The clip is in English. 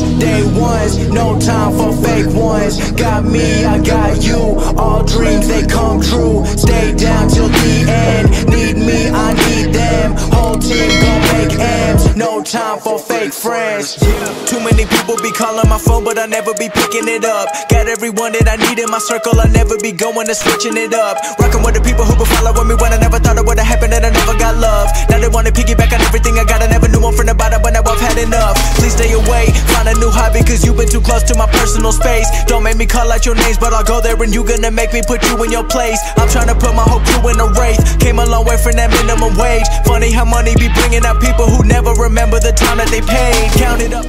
ones, day ones, no time for fake ones. Got me, I got you, all dreams they come true. Stay down till the end, need me, I need them. Whole team gon' make M's, no time for fake friends. Too many people be calling my phone, but I never be picking it up. Got everyone that I need in my circle, I never be going and switching it up. Rockin' with the people who been following me when I never thought stay away, find a new hobby, cause you've been too close to my personal space. Don't make me call out your names, but I'll go there and you gonna make me put you in your place. I'm trying to put my whole crew in a wraith. Came a long way from that minimum wage. Funny how money be bringing out people who never remember the time that they paid. Count it up,